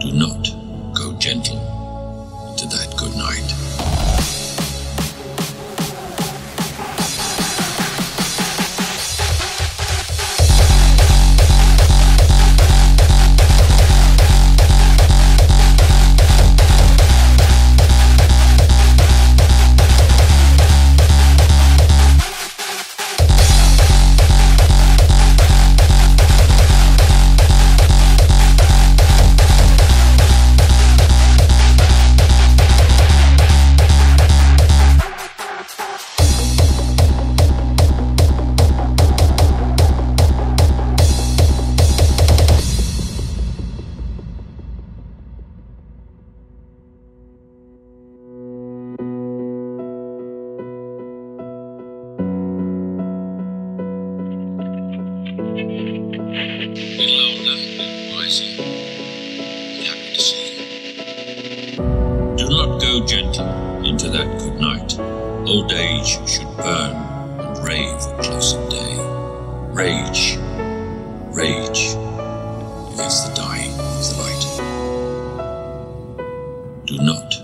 do not. Do not go gently into that good night. Old age should burn and rave at closing day. Rage, rage against the dying of the light. Do not